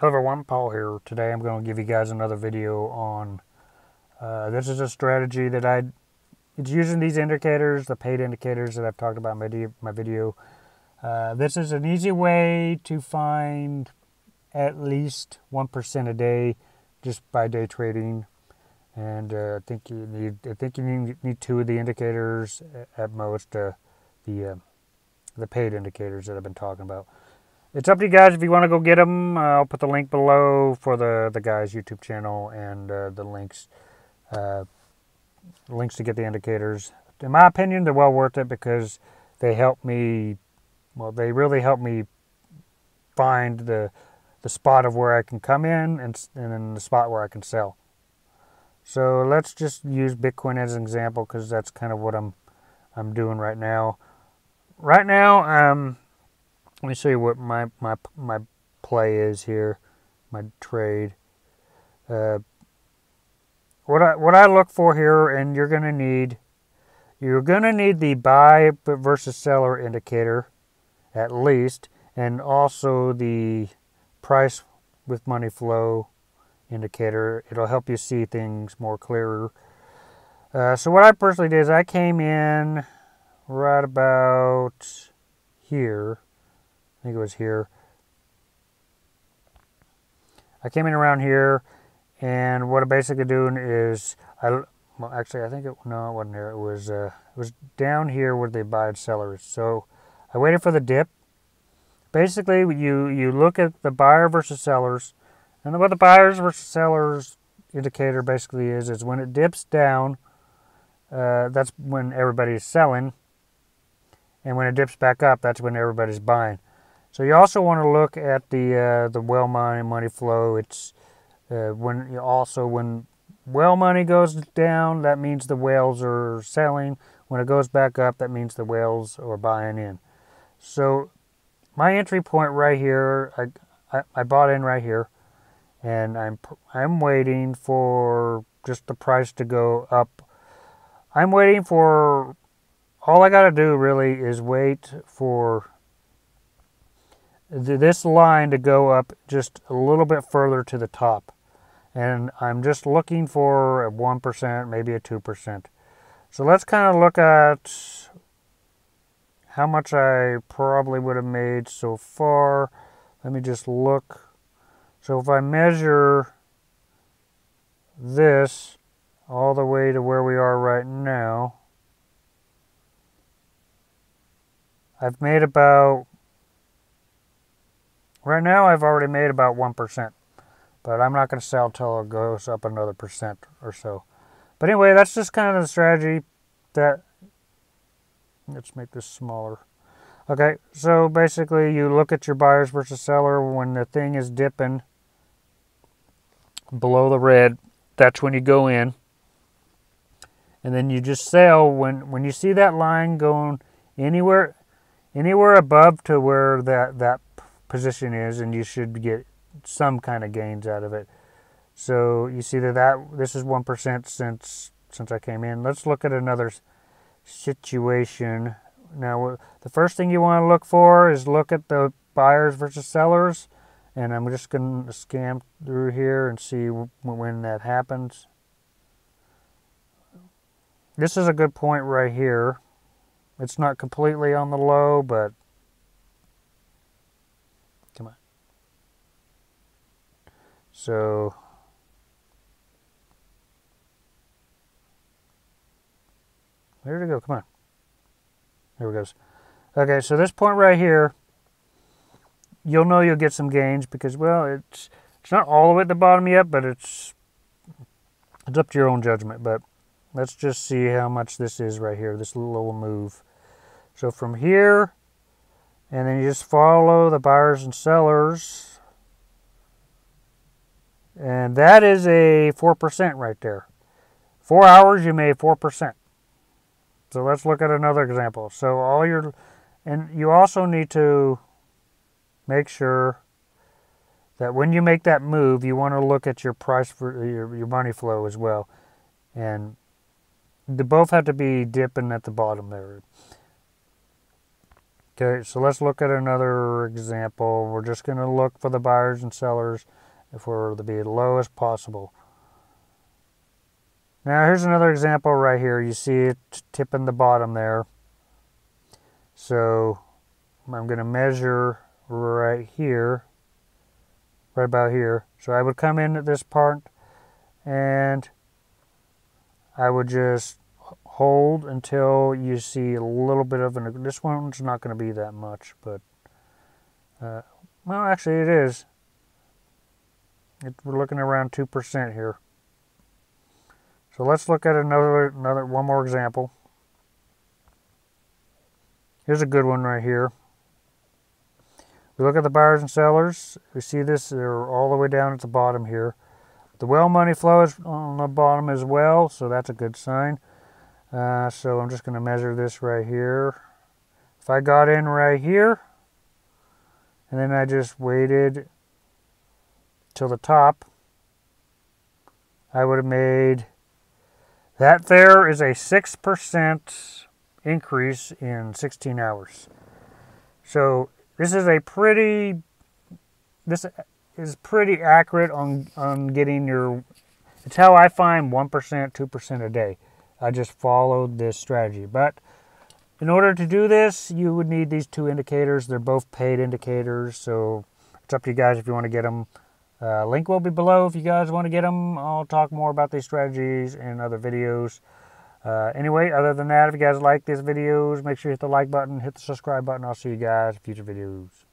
Hello everyone, Paul here. Today I'm going to give you guys another video on, uh, this is a strategy that I, it's using these indicators, the paid indicators that I've talked about in my, video. Uh, this is an easy way to find at least 1% a day just by day trading. And uh, I think you need, I think you need, need two of the indicators at most, uh, the, uh, the paid indicators that I've been talking about it's up to you guys if you want to go get them. Uh, I'll put the link below for the the guy's YouTube channel and uh, the links uh, links to get the indicators. In my opinion, they're well worth it because they help me. Well, they really help me find the the spot of where I can come in and and then the spot where I can sell. So let's just use Bitcoin as an example because that's kind of what I'm I'm doing right now. Right now, um, let me show you what my my my play is here, my trade. Uh, what I what I look for here, and you're going to need, you're going to need the buy versus seller indicator, at least, and also the price with money flow indicator. It'll help you see things more clearer. Uh, so what I personally did is I came in right about here I think it was here. I came in around here, and what I'm basically doing is, I well, actually, I think it, no, it wasn't here. It was, uh, it was down here where they buy sellers. So I waited for the dip. Basically, you, you look at the buyer versus sellers, and what the buyers versus sellers indicator basically is, is when it dips down, uh, that's when everybody's selling. And when it dips back up, that's when everybody's buying. So you also want to look at the uh, the whale money money flow. It's uh, when you also when whale money goes down, that means the whales are selling. When it goes back up, that means the whales are buying in. So my entry point right here, I, I, I bought in right here, and I'm I'm waiting for just the price to go up. I'm waiting for all I got to do really is wait for this line to go up just a little bit further to the top. And I'm just looking for a 1%, maybe a 2%. So let's kind of look at how much I probably would have made so far. Let me just look. So if I measure this all the way to where we are right now, I've made about Right now I've already made about 1%, but I'm not going to sell until it goes up another percent or so. But anyway, that's just kind of the strategy that, let's make this smaller. Okay, so basically you look at your buyers versus seller when the thing is dipping below the red, that's when you go in. And then you just sell when when you see that line going anywhere anywhere above to where that that position is and you should get some kind of gains out of it. So you see that, that this is 1% since since I came in. Let's look at another situation. Now the first thing you want to look for is look at the buyers versus sellers and I'm just going to scan through here and see when that happens. This is a good point right here. It's not completely on the low, but So where did it go? Come on. There it goes. Okay, so this point right here, you'll know you'll get some gains because, well, it's it's not all the way at the bottom yet, but it's it's up to your own judgment. But let's just see how much this is right here, this little move. So from here, and then you just follow the buyers and sellers and that is a 4% right there. Four hours, you made 4%. So let's look at another example. So all your, and you also need to make sure that when you make that move, you want to look at your price for your, your money flow as well. And they both have to be dipping at the bottom there. Okay, so let's look at another example. We're just going to look for the buyers and sellers for to be as low as possible. Now here's another example right here. You see it tipping the bottom there. So I'm going to measure right here, right about here. So I would come in at this part and I would just hold until you see a little bit of an, this one's not going to be that much, but, uh, well, actually it is. We're looking around 2% here. So let's look at another, another, one more example. Here's a good one right here. We look at the buyers and sellers. We see this, they're all the way down at the bottom here. The whale money flow is on the bottom as well, so that's a good sign. Uh, so I'm just going to measure this right here. If I got in right here, and then I just waited till the top, I would have made that there is a 6% increase in 16 hours. So this is a pretty, this is pretty accurate on, on getting your, it's how I find 1%, 2% a day. I just followed this strategy. But in order to do this, you would need these two indicators. They're both paid indicators, so it's up to you guys if you want to get them. Uh, link will be below if you guys want to get them. I'll talk more about these strategies in other videos. Uh, anyway, other than that, if you guys like these videos, make sure you hit the like button, hit the subscribe button. I'll see you guys in future videos.